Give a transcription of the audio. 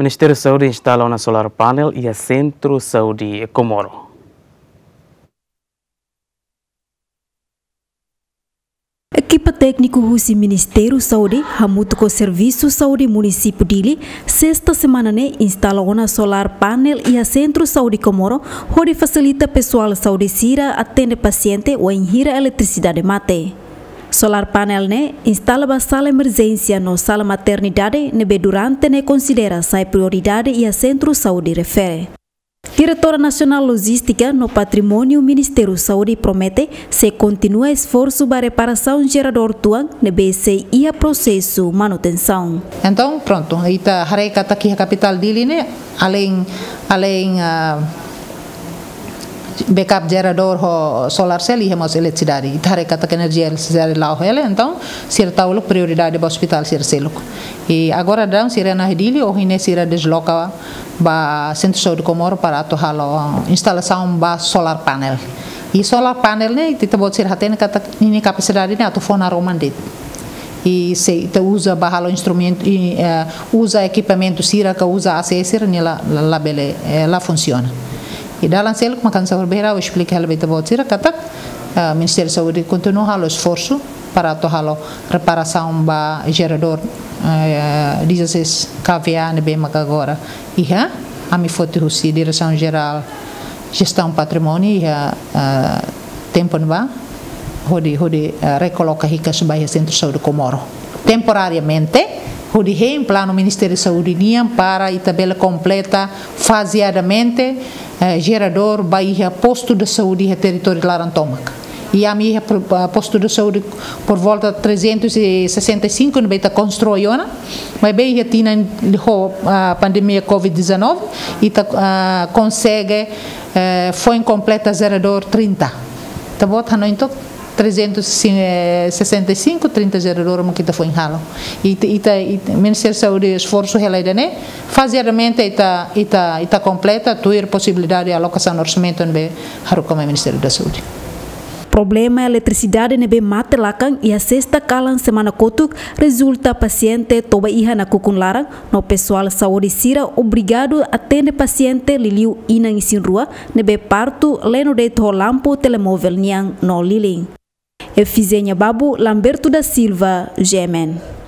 Ministério da Saúde instala uma solar panel e a Centro Saúde Comoro. Equipa técnico do Ministério da Saúde, junto com Serviço de Saúde Município Dili, sexta semana né, instala uma solar panel e a Centro Saúde Comoro, onde facilita pessoal saúde sira atende paciente ou enhira eletricidade mate. Solar panel né, instala a sala emergência no sala maternidade, nebe durante ne considera sai prioridade e a Centro Saúde refere. Diretora Nacional Logística no Patrimônio Ministério Saúde promete se continua esforço para reparação gerador tuang ne BC e a processo manutenção. Então, pronto, aí está a aqui a capital dele, né? Além além uh, backup gerador ho solar cell e hemos eletricidade. E harekat que energia eletricidade lá o então está o prioridade do hospital ser selo. E agora dão se na redili ou hine se desloca ba centro de saúde Comoro para atuar instalação ba solar panel. E solar panel né, tita bot ser hatene kata ini capacidade né, atu fona romandit. E se te usa bahalo instrumento e uh, usa equipamento sira que usa acessir nela la bele la funciona. E dalam sel makan sahur beira eu expliquei ela beta bot sira kata uh, Ministério de Saúde continua halo esforço para atuar reparação ba gerador uh, 16 KVA ne bem agora iha ami foto husi direção geral gestão patrimônio iha uh, tempo ba hodi hodi uh, recoloca rica sebagai centro saúde Comoro temporariamente hodi em plano Ministério de Saúde niam para a tabela completa faseadamente uh, gerador bahia posto de saúde e território de Larantomac e a minha posto de saúde por volta de 365 no beita construiona mas bem já tinha a pandemia covid-19 e tá, uh, consegue uh, foi incompleta zerador 30 tá bom então 365, 30 zerador mo kita foi em halo e ita Ministério da Saúde esforço relada né faziadamente ita ita ita completa ter possibilidade de alocação no orçamento no haru como Ministério da Saúde Problema eletricidade nebe mate lakang e a sexta kalang semana kotuk resulta paciente toba iha na kukun larang no pessoal saúde sira obrigado atende paciente liliu inang isin rua nebe parto leno de to lampo telemóvel niang no liling. Efizenia Babu Lamberto da Silva, Gemen.